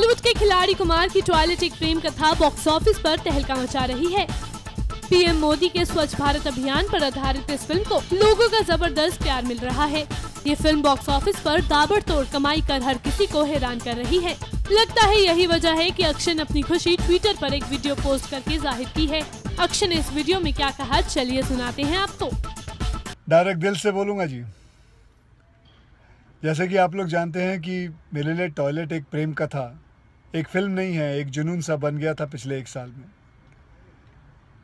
बॉलीवुड के खिलाड़ी कुमार की टॉयलेट एक प्रेम कथा बॉक्स ऑफ़िस पर तहलका मचा रही है। पीएम मोदी के स्वच्छ भारत अभियान पर आधारित इस फ़िल्म को लोगों का ज़बरदस्त प्यार मिल रहा है। ये फ़िल्म बॉक्स ऑफ़िस पर ताबड़तोड़ कमाई कर हर किसी को हैरान कर रही है। लगता है यही वजह है कि अक्षय ने अपनी खुशी ट्विटर पर एक वीडियो पोस्ट करके ज़ाहिर की है। अक्षय ने इस वीडियो में क्या कहा? चलिए सुनाते हैं आपको डायरेक्ट दिल से बोलूँगा जी। जैसे कि आप लोग जानते हैं कि मेरे लिए टॉयलेट एक प्रेम कथा एक फ़िल्म नहीं है, एक जुनून सा बन गया था पिछले एक साल में।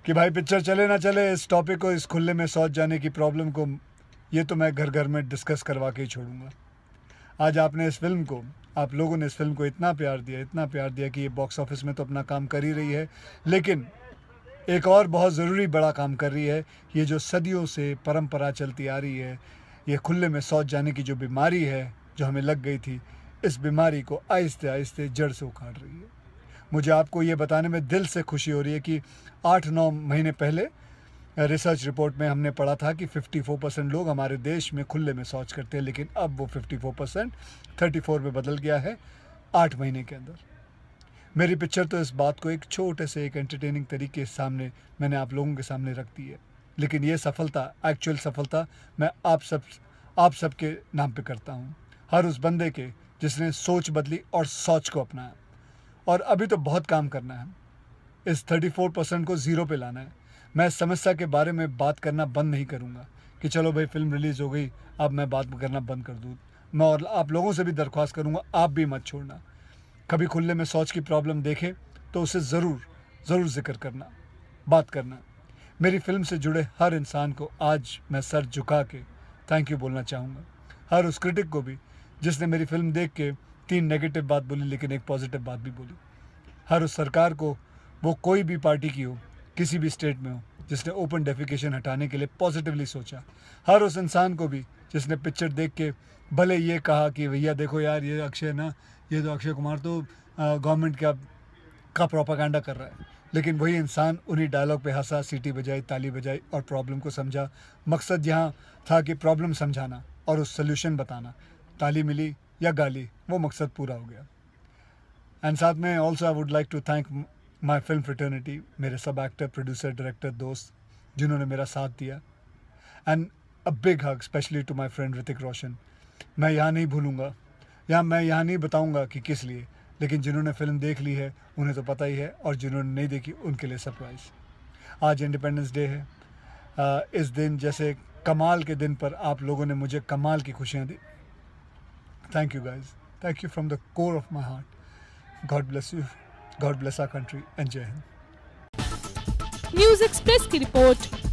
कि भाई पिक्चर चले ना चले, इस टॉपिक को इस खुले में सोच जाने की प्रॉब्लम को, ये तो मैं घर घर में डिस्कस करवा के ही छोड़ूँगा। आज आपने इस फ़िल्म को, आप लोगों ने इस फ़िल्म को इतना प्यार दिया, इतना प्यार दिया कि ये बॉक्स ऑफ़िस में तो अपना काम कर ही रही है। लेकिन एक और बहुत ज़रूरी बड़ा काम कर रही है, ये जो सदियों से परंपरा चलती आ रही है, ये खुले में शौच जाने की जो बीमारी है, जो हमें लग गई थी इस बीमारी को आहिस्ते आहिस्ते जड़ से उखाड़ रही है। मुझे आपको ये बताने में दिल से खुशी हो रही है कि आठ नौ महीने पहले रिसर्च रिपोर्ट में हमने पढ़ा था कि 54 परसेंट लोग हमारे देश में खुले में शौच करते हैं, लेकिन अब वो 54 परसेंट थर्टी में बदल गया है आठ महीने के अंदर। मेरी पिक्चर तो इस बात को एक छोटे से, एक एंटरटेनिंग तरीके सामने मैंने आप लोगों के सामने रख दी है। लेकिन ये सफलता एक्चुअल सफलता मैं आप सब आप सब के नाम पे करता हूँ। हर उस बंदे के जिसने सोच बदली और सोच को अपनाया। और अभी तो बहुत काम करना है। इस 34 परसेंट को ज़ीरो पे लाना है। मैं समस्या के बारे में बात करना बंद नहीं करूँगा कि चलो भाई फ़िल्म रिलीज़ हो गई, अब मैं बात करना बंद कर दूँ। मैं और आप लोगों से भी दरख्वास्त करूँगा, आप भी मत छोड़ना। कभी खुले में सोच की प्रॉब्लम देखे तो उसे ज़रूर ज़रूर ज़िक्र करना, बात करना। मेरी फ़िल्म से जुड़े हर इंसान को आज मैं सर झुका के थैंक यू बोलना चाहूँगा। हर उस क्रिटिक को भी जिसने मेरी फ़िल्म देख के तीन नेगेटिव बात बोली, लेकिन एक पॉजिटिव बात भी बोली। हर उस सरकार को, वो कोई भी पार्टी की हो, किसी भी स्टेट में हो, जिसने ओपन डेफिकेशन हटाने के लिए पॉजिटिवली सोचा। हर उस इंसान को भी, जिसने पिक्चर देख के भले ये कहा कि, भैया देखो यार, ये अक्षय ना, ये तो अक्षय कुमार तो गवर्नमेंट का का प्रोपागंडा कर रहा है। लेकिन वही इंसान उन्हीं डायलॉग पे हंसा, सीटी बजाई, ताली बजाई और प्रॉब्लम को समझा। मकसद यहाँ था कि प्रॉब्लम समझाना और उस सोल्यूशन बताना। ताली मिली या गाली, वो मकसद पूरा हो गया। एंड साथ में also I would like to thank my film fraternity मेरे सब एक्टर प्रोड्यूसर डायरेक्टर दोस्त, जिन्होंने मेरा साथ दिया। And a big hug specially to my friend Hrithik Roshan मैं यहाँ नहीं भूलूँगा, या मैं यहाँ नहीं बताऊँगा कि किस लिए, लेकिन जिन्होंने फ़िल्म देख ली है, उन्हें तो पता ही है, और जिन्होंने नहीं देखी, उनके लिए सरप्राइज़ आज इंडिपेंडेंस डे है। इस दिन जैसे कमाल के दिन पर आप लोगों ने मुझे कमाल की खुशियाँ दी। thank you guys thank you from the core of my heart God bless you God bless our country and जय हिंद न्यूज एक्सप्रेस की रिपोर्ट